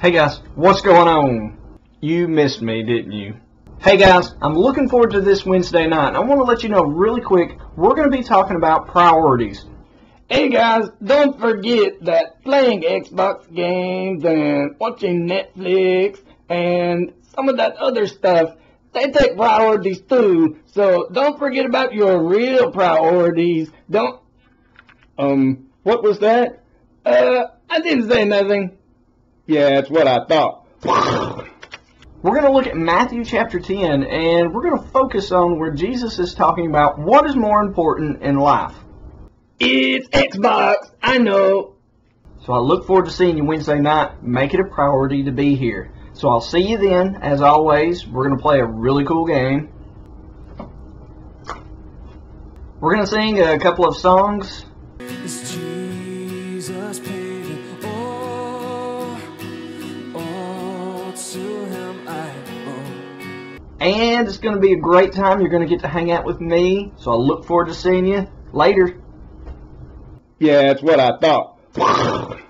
Hey guys, what's going on? You missed me, didn't you? Hey guys, I'm looking forward to this Wednesday night. I want to let you know really quick, we're going to be talking about priorities. Hey guys, don't forget that playing Xbox games and watching Netflix and some of that other stuff, they take priorities too. So don't forget about your real priorities. Don't, um, what was that? Uh, I didn't say nothing. Yeah, that's what I thought. We're going to look at Matthew chapter 10 and we're going to focus on where Jesus is talking about what is more important in life. It's Xbox, I know. So I look forward to seeing you Wednesday night. Make it a priority to be here. So I'll see you then. As always, we're going to play a really cool game. We're going to sing a couple of songs. And it's going to be a great time. You're going to get to hang out with me. So I look forward to seeing you later. Yeah, that's what I thought.